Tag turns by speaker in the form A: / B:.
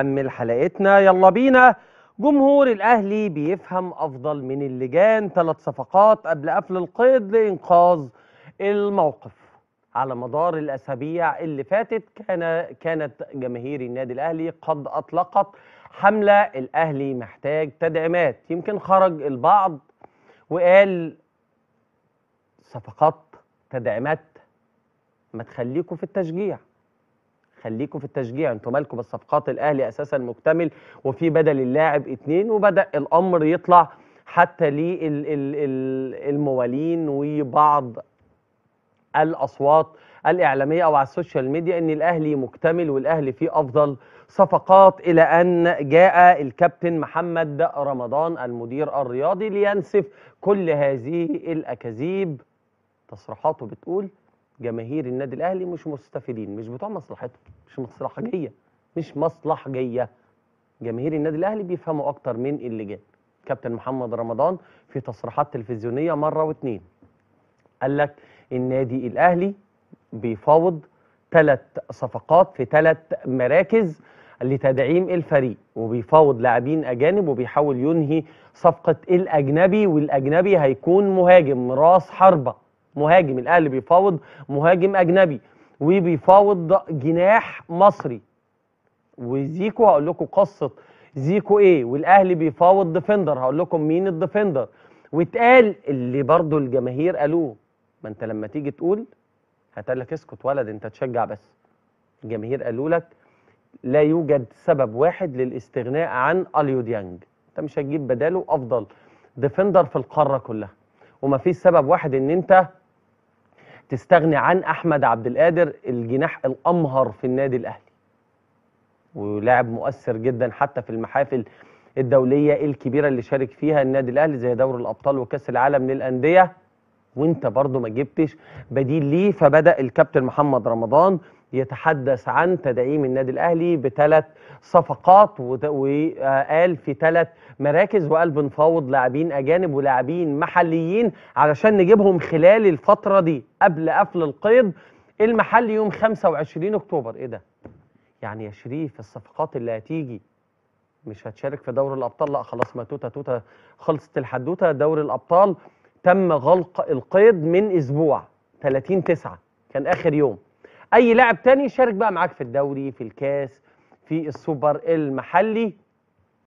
A: نكمل حلقتنا. يلا بينا. جمهور الأهلي بيفهم أفضل من اللجان. ثلاث صفقات قبل قفل القيد لإنقاذ الموقف. على مدار الأسابيع اللي فاتت كان كانت جماهير النادي الأهلي قد أطلقت حملة. الأهلي محتاج تدعيمات. يمكن خرج البعض وقال صفقات تدعيمات ما تخليكوا في التشجيع. خليكم في التشجيع. أنتوا مالكم بالصفقات الأهلي أساسا مكتمل وفي بدل اللاعب اتنين وبدأ الأمر يطلع حتى للموالين وبعض الأصوات الإعلامية أو على السوشيال ميديا إن الأهلي مكتمل والأهلي فيه أفضل صفقات إلى أن جاء الكابتن محمد رمضان المدير الرياضي لينسف كل هذه الأكاذيب. تصريحاته بتقول جماهير النادي الأهلي مش مستفيدين مش بتوع مصلحتهم مش مصلحجيه مش مصلحجيه جماهير النادي الأهلي بيفهموا أكتر من اللجان. كابتن محمد رمضان في تصريحات تلفزيونية مرة واتنين قال لك النادي الأهلي بيفاوض ثلاث صفقات في ثلاث مراكز لتدعيم الفريق وبيفاوض لاعبين أجانب وبيحاول ينهي صفقة الأجنبي والأجنبي هيكون مهاجم راس حربة. مهاجم الأهلي بيفاوض مهاجم أجنبي وبيفاوض جناح مصري. وزيكو هقول لكم قصة زيكو إيه والأهلي بيفاوض defender هقول لكم مين ال defender. واتقال اللي برضو الجماهير قالوه ما أنت لما تيجي تقول هتقول لك اسكت ولد أنت تشجع بس. الجماهير قالوا لك لا يوجد سبب واحد للاستغناء عن اليو ديانج أنت مش هتجيب بداله أفضل defender في القارة كلها. وما فيش سبب واحد إن أنت تستغني عن أحمد عبد القادر الجناح الأمهر في النادي الأهلي. ولاعب مؤثر جدا حتى في المحافل الدولية الكبيرة اللي شارك فيها النادي الأهلي زي دوري الأبطال وكأس العالم للأندية. وانت برضه ما جبتش بديل ليه فبدأ الكابتن محمد رمضان يتحدث عن تدعيم النادي الأهلي بثلاث صفقات وقال في ثلاث مراكز وقال بنفاوض لاعبين أجانب ولاعبين محليين علشان نجيبهم خلال الفترة دي قبل قفل القيد. المحلي يوم 25 أكتوبر. إيه ده؟ يعني يا شريف الصفقات اللي هتيجي مش هتشارك في دوري الأبطال؟ لا خلاص ما توتة توتة خلصت الحدوتة. دوري الأبطال تم غلق القيد من أسبوع 30 9 كان آخر يوم. أي لاعب تاني يشارك بقى معاك في الدوري في الكاس في السوبر المحلي.